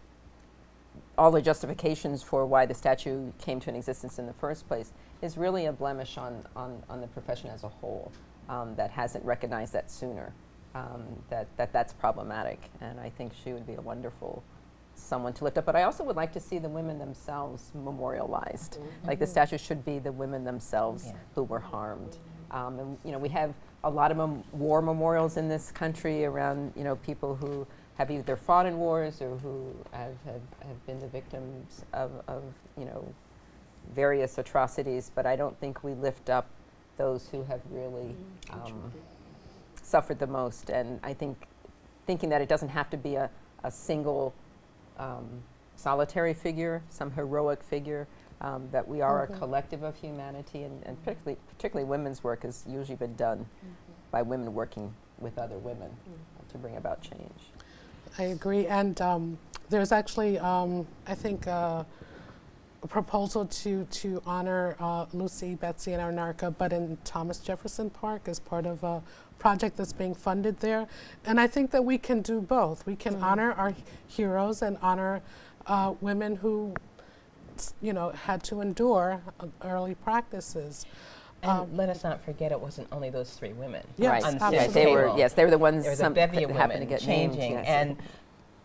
all the justifications for why the statue came to an existence in the first place is really a blemish on, on, on the profession as a whole um, that hasn't recognized that sooner. Um, that, that that's problematic, and I think she would be a wonderful someone to lift up. But I also would like to see the women themselves memorialized. Like the statue should be the women themselves Yeah. who were harmed. Um, and you know, we have a lot of mem- war memorials in this country around you know people who have either fought in wars or who have, have, have been the victims of, of you know various atrocities. But I don't think we lift up those who have really um, suffered the most. And I think thinking that it doesn't have to be a, a single um, solitary figure, some heroic figure, um, that we are a collective of humanity, and, and particularly, particularly women's work has usually been done by women working with other women uh, to bring about change. I agree. And um, there's actually, um, I think, uh, a proposal to, to honor uh, Lucy, Betsy, and Anarcha, but in Thomas Jefferson Park as part of a project that's being funded there. And I think that we can do both. We can honor our heroes and honor uh, women who, you know, had to endure uh, early practices. And Um, let us not forget it wasn't only those three women. Yes, right. on absolutely. Right, They were yes, they were the ones There was some a bevy that of happened women to get named, changing, yes. and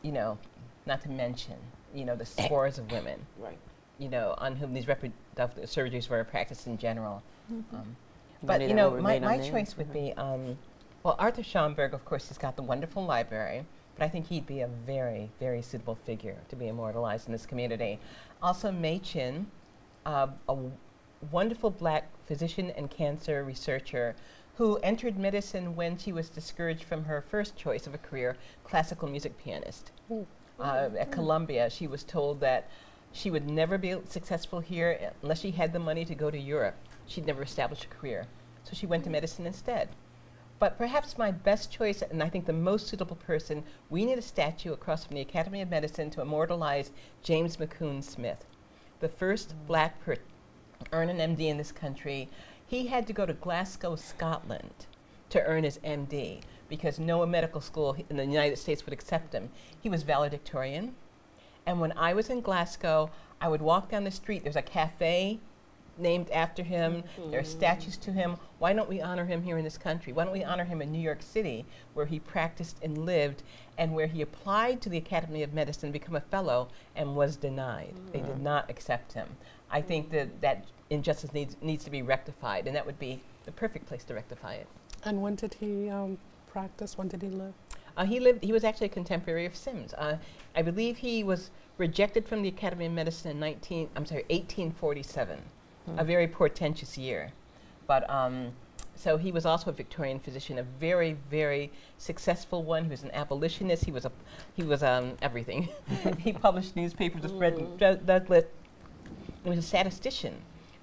you know, not to mention, you know, the scores of women, Right. You know, on whom these reproductive surgeries were practiced in general. Um, but you know, my, my choice would be, um, well, Arthur Schomburg, of course, has got the wonderful library, but I think he'd be a very, very suitable figure to be immortalized in this community. Also, May Chinn, uh, a w- wonderful black physician and cancer researcher who entered medicine when she was discouraged from her first choice of a career, classical music pianist. Uh, at Columbia, she was told that she would never be successful here unless she had the money to go to Europe. She'd never establish a career. So she went to medicine instead. But perhaps my best choice, and I think the most suitable person, we need a statue across from the Academy of Medicine to immortalize James McCune Smith, the first black person to earn an MD in this country. He had to go to Glasgow, Scotland to earn his MD because no medical school in the United States would accept him. He was valedictorian. And when I was in Glasgow, I would walk down the street. There's a cafe named after him. There are statues to him. Why don't we honor him here in this country? Why don't we honor him in New York City, where he practiced and lived, and where he applied to the Academy of Medicine, become a fellow, and was denied? They did not accept him. I think that that injustice needs needs to be rectified, and that would be the perfect place to rectify it. And when did he um, practice? When did he live? Uh, he lived. He was actually a contemporary of Sims. Uh, I believe he was rejected from the Academy of Medicine in 19. I'm sorry, 1847, a very portentous year. But um, so he was also a Victorian physician, a very, very successful one. He was an abolitionist. He was a he was um, everything. he published newspapers with Fred Douglass. He was a statistician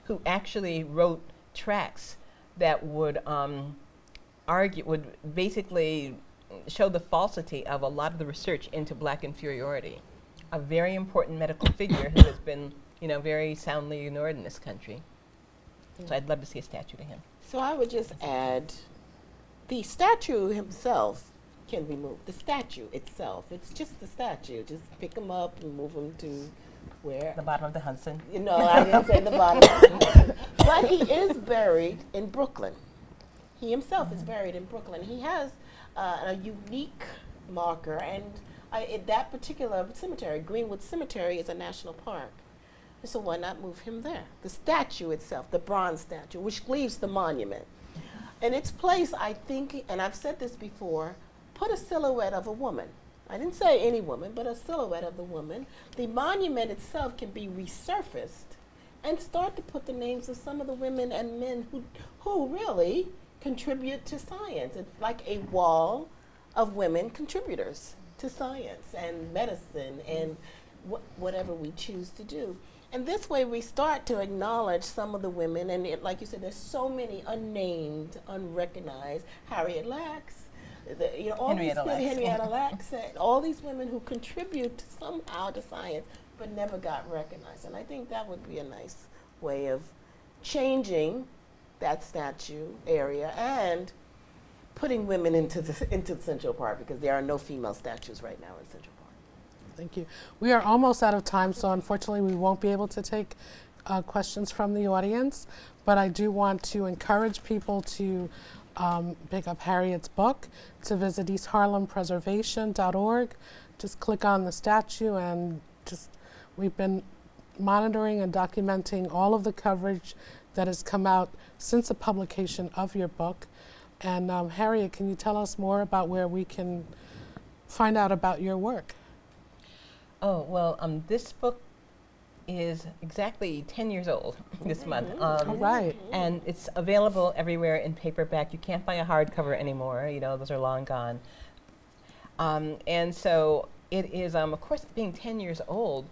who actually wrote tracts that would um, argue would basically show the falsity of a lot of the research into black inferiority. A very important medical figure who has been, you know, very soundly ignored in this country. So I'd love to see a statue to him. So I would just add the statue himself can be moved. The statue itself, it's just the statue. Just pick him up and move him to where The bottom of the Hudson. you know, I didn't say the bottom. but he is buried in Brooklyn. He himself is buried in Brooklyn. He has uh, a unique marker, and I, that particular cemetery, Greenwood Cemetery, is a national park. So why not move him there? The statue itself, the bronze statue, which leaves the monument. In its place, I think, and I've said this before, put a silhouette of a woman. I didn't say any woman, but a silhouette of the woman. The monument itself can be resurfaced and start to put the names of some of the women and men who, who really contribute to science. It's like a wall of women contributors to science and medicine and wh- whatever we choose to do. And this way we start to acknowledge some of the women, and it, like you said, there's so many unnamed, unrecognized. Harriet Lacks, the, you know, all Henrietta these women, Lacks. Henrietta Lacks, all these women who contribute somehow to science but never got recognized. And I think that would be a nice way of changing that statue area and putting women into the into Central Park because there are no female statues right now in Central Park. Thank you. We are almost out of time, so unfortunately, we won't be able to take uh, questions from the audience. But I do want to encourage people to um, pick up Harriet's book, to visit eastharlempreservation.org. Just click on the statue, and just we've been monitoring and documenting all of the coverage that has come out since the publication of your book. And um, Harriet, can you tell us more about where we can find out about your work? Oh, well, um, this book is exactly 10 years old this month. Um, All right. And it's available everywhere in paperback. You can't buy a hardcover anymore. You know, those are long gone. Um, and so it is, um, of course, being 10 years old,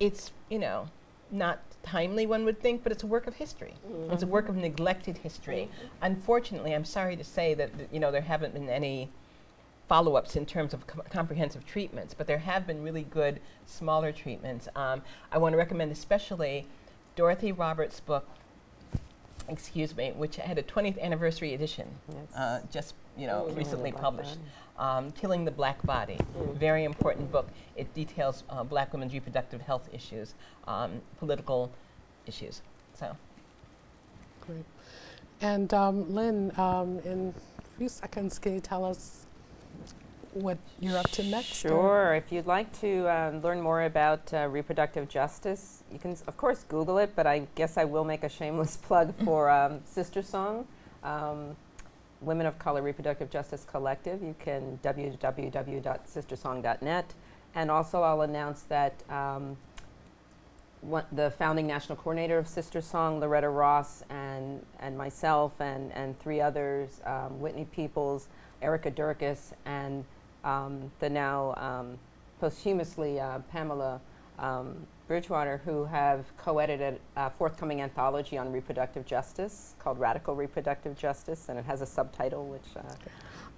it's, you know, not timely, one would think, but it's a work of history. It's a work of neglected history. Unfortunately, I'm sorry to say that, th- you know, there haven't been any follow-ups in terms of com- comprehensive treatments, but there have been really good smaller treatments. Um, I want to recommend especially Dorothy Roberts' book, excuse me, which had a 20th anniversary edition, Yes. uh, just you know recently published. Body. Um, Killing the Black Body, very important book. It details uh, black women's reproductive health issues, um, political issues. So. Great. And um, Lynn, um, in a few seconds, can you tell us what you're up to next? or- Sure. If you'd like to um, learn more about uh, reproductive justice, you can, of course, Google it, but I guess I will make a shameless plug for um, Sister Song, um, Women of Color Reproductive Justice Collective. You can www.sistersong.net. And also, I'll announce that um, the founding national coordinator of Sister Song, Loretta Ross, and, and myself, and, and three others, um, Whitney Peoples, Erika Derkas, and um, the now um, posthumously uh, Pamela um, Bridgewater, who have co-edited a forthcoming anthology on reproductive justice called Radical Reproductive Justice, and it has a subtitle which uh,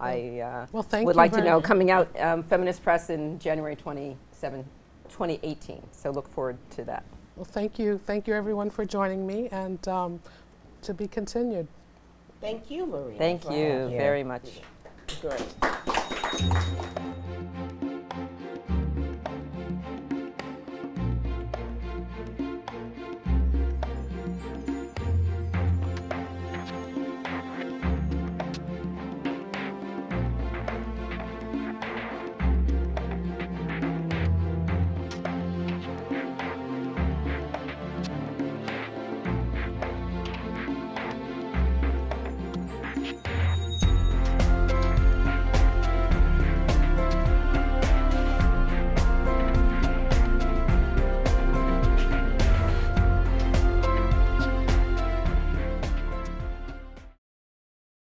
I uh, Well, thank would like to know coming out um, Feminist Press in January 27, 2018. So look forward to that. Well, thank you. Thank you, everyone, for joining me, and um, to be continued. Thank you, Maria. Thank for you you. very much. Great.